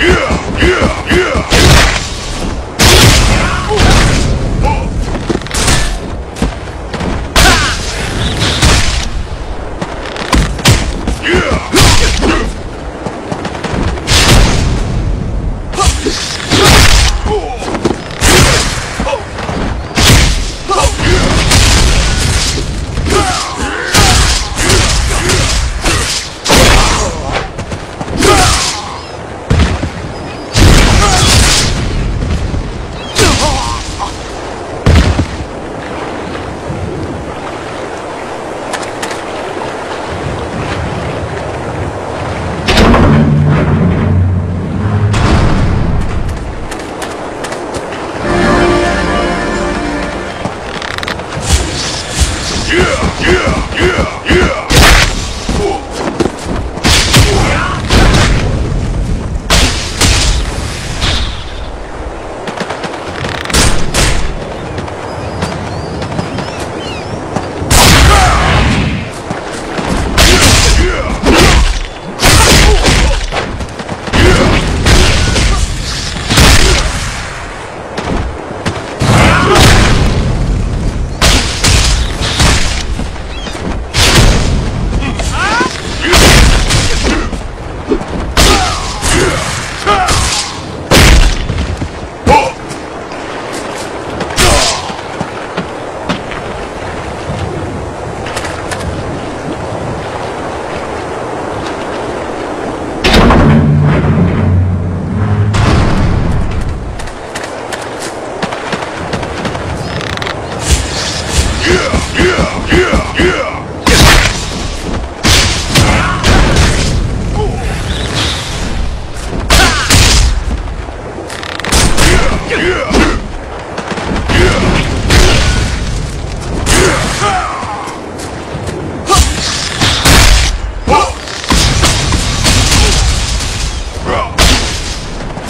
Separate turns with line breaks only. yeah, yeah, yeah.